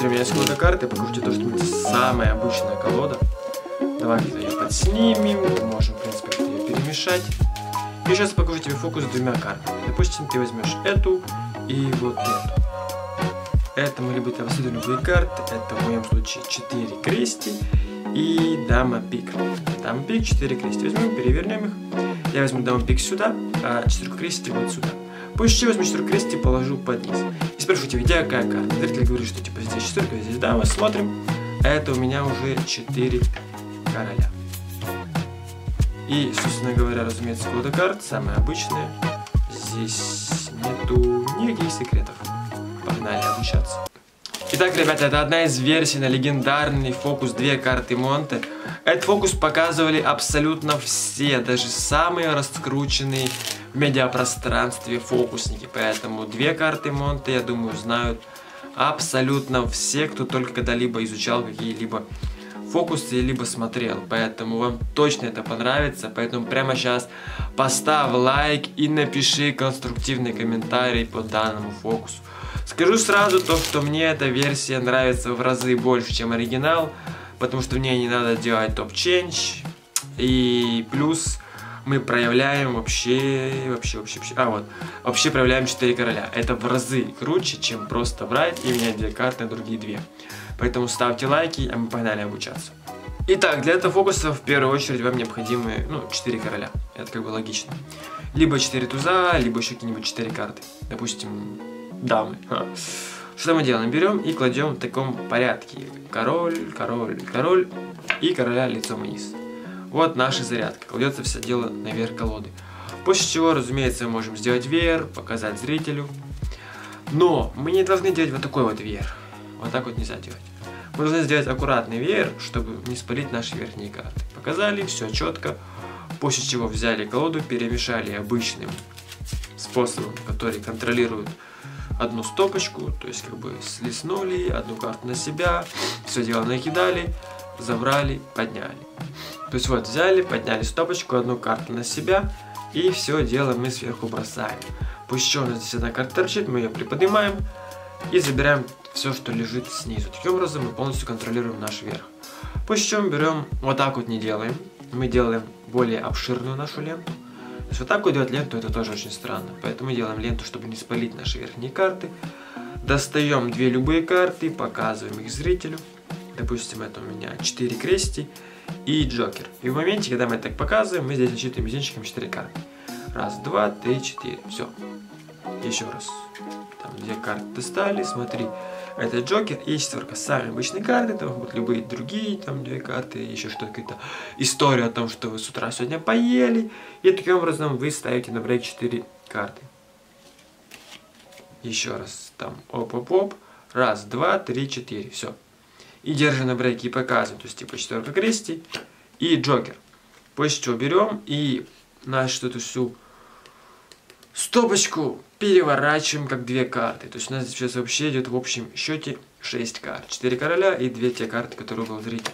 Смотри, у меня есть колода карты, покажу тебе то, что это самая обычная колода. Давай ее подснимем, можем, в принципе, ее перемешать. И сейчас покажу тебе фокус с двумя картами. Допустим, ты возьмешь эту и вот эту. Это мы либо абсолютно любые карты, это в моем случае 4 крести и дама пик. Дама пик, 4 крести. Возьмем, перевернем их. Я возьму дама пик сюда, а четверку крести вот сюда. После чего возьму четверку крести и положу под низ. Спрошу тебя, какая карта? Зритель говорит, что типа здесь четверка, здесь дама. Смотрим. Это у меня уже 4 короля. И, собственно говоря, разумеется, колода карт самая обычная. Здесь нету никаких секретов. Погнали обучаться. Итак, ребята, это одна из версий на легендарный фокус две карты Монте. Этот фокус показывали абсолютно все, даже самые раскрученные в медиапространстве фокусники. Поэтому две карты Монте, я думаю, знают абсолютно все, кто только когда-либо изучал какие-либо фокусы, либо смотрел. Поэтому вам точно это понравится. Поэтому прямо сейчас поставь лайк и напиши конструктивный комментарий по данному фокусу. Скажу сразу то, что мне эта версия нравится в разы больше, чем оригинал, потому что в ней не надо делать топ-ченч. И плюс мы проявляем вообще, вообще, вообще, вообще, а вот, вообще проявляем 4 короля. Это в разы круче, чем просто брать и менять две карты на другие две. Поэтому ставьте лайки, а мы погнали обучаться. Итак, для этого фокуса в первую очередь вам необходимы, ну, 4 короля. Это как бы логично. Либо 4 туза, либо еще какие-нибудь 4 карты. Допустим, дамы. Что мы делаем? Берем и кладем в таком порядке. Король, король, король и короля лицом вниз. Вот наша зарядка. Кладется все дело наверх колоды. После чего, разумеется, мы можем сделать веер, показать зрителю. Но мы не должны делать вот такой вот веер. Вот так вот нельзя делать. Мы должны сделать аккуратный веер, чтобы не спалить наши верхние карты. Показали, все четко. После чего взяли колоду, перемешали обычным способом, который контролирует одну стопочку, то есть как бы слеснули, одну карту на себя, все дело накидали, забрали, подняли. То есть вот взяли, подняли стопочку, одну карту на себя, и все дело мы сверху бросаем. Пусть еще у нас здесь одна карта торчит, мы ее приподнимаем и забираем все, что лежит снизу. Таким образом мы полностью контролируем наш верх. После чего берем, вот так вот не делаем, мы делаем более обширную нашу ленту, есть вот так вот делать ленту, это тоже очень странно. Поэтому делаем ленту, чтобы не спалить наши верхние карты. Достаем две любые карты, показываем их зрителю. Допустим, это у меня 4 крести и Джокер. И в моменте, когда мы это так показываем, мы здесь отсчитываем мизинчиком 4 карты. Раз, два, три, четыре. Все. Еще раз. Там две карты достали, смотри. Это Джокер и четверка. Самые обычные карты, там будут любые другие, там две карты, еще что-то, какая-то история о том, что вы с утра сегодня поели. И таким образом вы ставите на брейк 4 карты. Еще раз, там, оп-оп-оп. Раз, два, три, четыре. Все. И держим на брейке и показываем. То есть, типа, четверка крести и Джокер. После чего берем и нашу эту всю стопочку переворачиваем как две карты. То есть у нас сейчас вообще идет в общем счете 6 карт. 4 короля и 2 те карты, которые был зритель.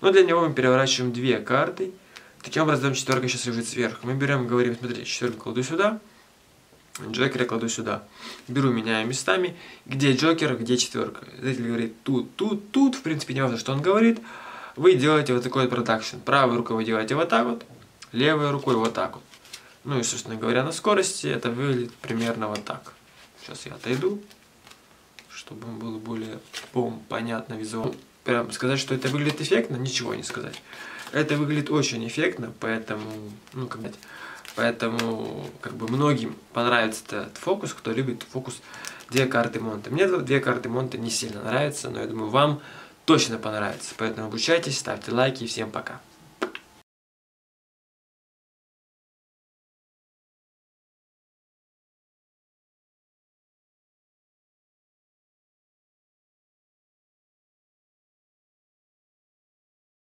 Но для него мы переворачиваем 2 карты. Таким образом четверка сейчас лежит сверху. Мы берем, говорим, смотрите, четверку кладу сюда, Джокера кладу сюда. Беру, меняю местами. Где Джокер, где четверка. Зритель говорит тут, тут, тут. В принципе, не важно, что он говорит. Вы делаете вот такой вот продакшн. Правой рукой вы делаете вот так вот. Левой рукой вот так вот. Ну и, собственно говоря, на скорости это выглядит примерно вот так. Сейчас я отойду, чтобы было более понятно визуально. Прям сказать, что это выглядит эффектно, ничего не сказать. Это выглядит очень эффектно, поэтому, ну, как сказать, поэтому, как бы, многим понравится этот фокус, кто любит фокус две карты Монте. Мне две карты Монте не сильно нравятся, но я думаю, вам точно понравится. Поэтому обучайтесь, ставьте лайки и всем пока.